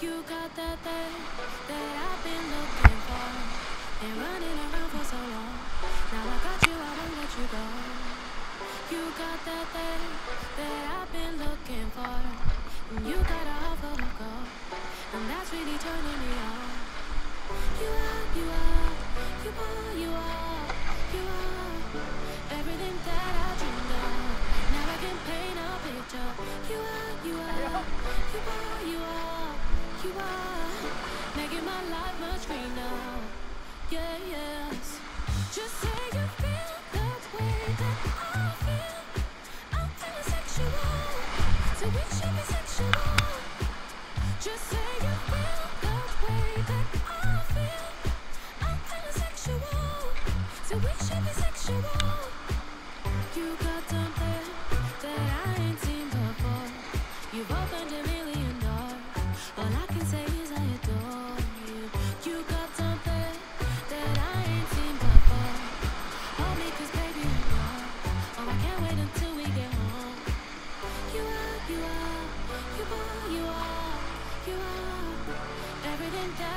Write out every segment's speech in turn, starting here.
You got that thing that I've been looking for. Been running around for so long. Now I got you, I won't let you go. You got that thing that I've been looking for. And you got a heart full of gold. And that's really turning me on. You are, you are, you are, you are, you are everything that I dreamed of. Now I can paint a picture. You are, you are, you are, you are, you are making my life much greener. Yeah, yes. Just say you feel the way that I feel. I'm feeling sexual, so we should be sexual. Just say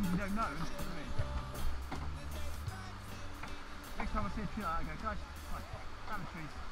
me? Next time I see a tree like that, I go, guys, right, down the trees.